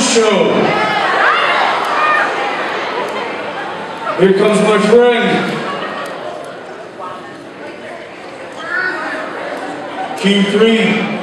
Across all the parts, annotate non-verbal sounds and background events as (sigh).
show. Here comes my friend. Q3.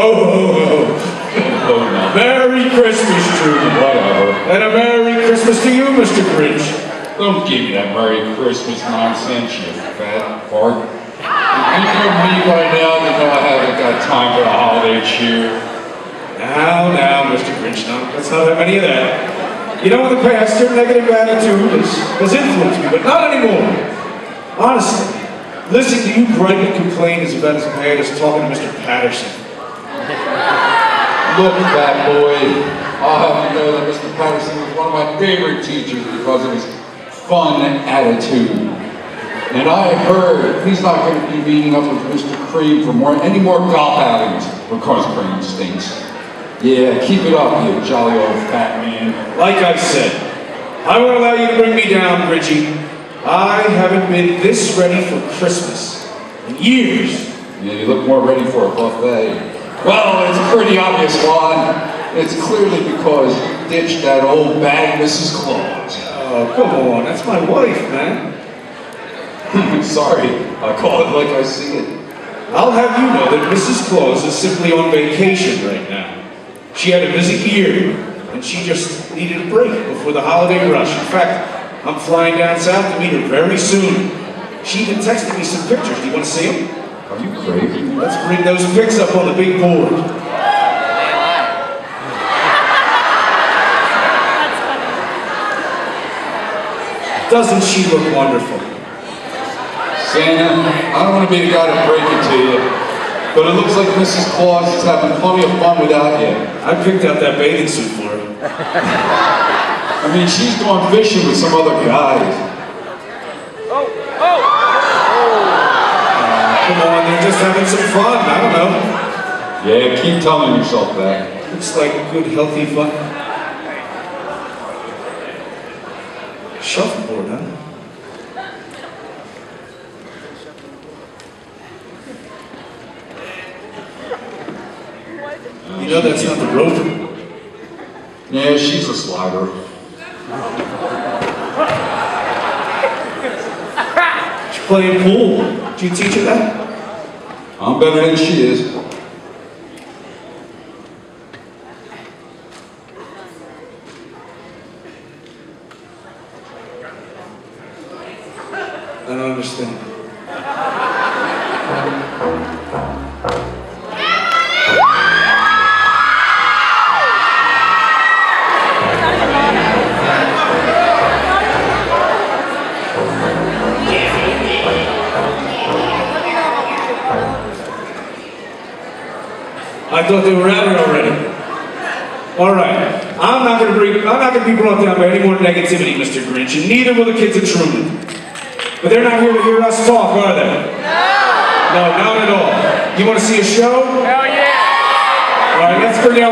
Ho, ho, ho. Oh. Merry Christmas, Trudy. Whatever. And a Merry Christmas to you, Mr. Grinch. Don't give me that Merry Christmas nonsense, you fat fart. You know me by now, you know I haven't got time for the holiday cheer. Now, now, Mr. Grinch, now, let's not have any of that. You know, in the past, your negative attitude has, has influenced me, but not anymore. Honestly, listening to you gripe and complain is about as bad as talking to Mr. Patterson. Look, at that boy, I'll have you know that Mr. Patterson was one of my favorite teachers because of his fun attitude. And I heard he's not going to be meeting up with Mr. Cream for more any more golf outings because Cream stinks. Yeah, keep it up, you jolly old fat man. Like I said, I won't allow you to bring me down, Richie. I haven't been this ready for Christmas in years. Yeah, you look more ready for a buffet. Well, it's pretty obvious why. It's clearly because you ditched that old bag Mrs. Claus. Oh, come on, that's my wife, man. (laughs) Sorry, I call it like I see it. I'll have you know that Mrs. Claus is simply on vacation right now. She had a busy year, and she just needed a break before the holiday rush. In fact, I'm flying down south to meet her very soon. She even texted me some pictures. Do you want to see them? Are you crazy? Let's bring those pics up on the big board. Doesn't she look wonderful? Santa, I don't want to be the guy to break it to you, but it looks like Mrs. Claus is having plenty of fun without you. I picked out that bathing suit for her. I mean, she's gone fishing with some other guys. Come on, they're just having some fun. I don't know. Yeah, keep telling yourself that. Looks like good, healthy fun. Shuffleboard, huh? You know that's not the rover. Yeah, she's a slider. She's playing pool. Did you teach her that? I'm better than she is. I don't understand. I thought they were at it already. All right. I'm not going to bring. I'm not going to be brought down by any more negativity, Mr. Grinch, and neither will the kids at Truman. But they're not here to hear us talk, are they? No. No, not at all. You want to see a show? Hell yeah! All right, let's bring out.